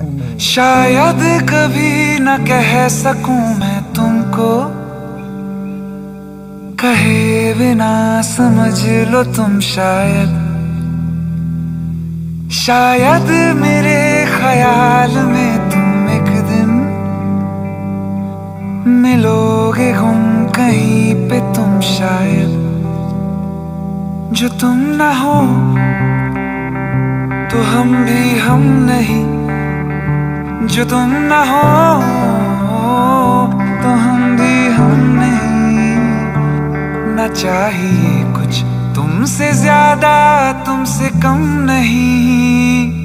शायद कभी न कह सकूँ मैं तुमको। कहे बिना समझ लो तुम शायद। शायद मेरे ख्याल में तुम एक दिन मिलोगे गुम कहीं पे तुम शायद। जो तुम ना हो तो हम भी हम नहीं। जो तुम न हो तो हम भी हम नहीं। न चाहिए कुछ तुमसे ज़्यादा, तुमसे कम नहीं।